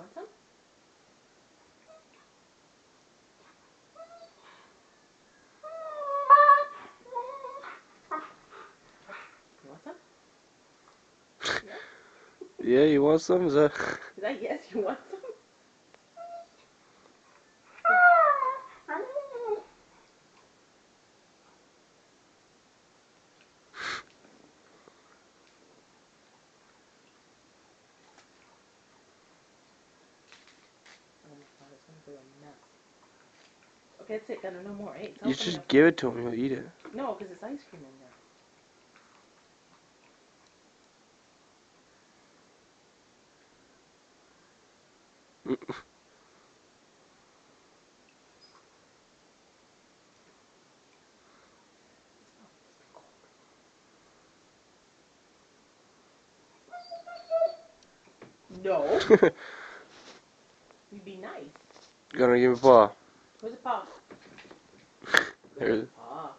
want some? You? Yeah? yeah, you want some? Is that... Is that yes, you want some? That's it. Gotta no more. Hey, You just give it to him, he'll eat it. No, because it's ice cream in there. No. You'd be nice. Gonna give me a paw. Where's the paw? There's- Paw.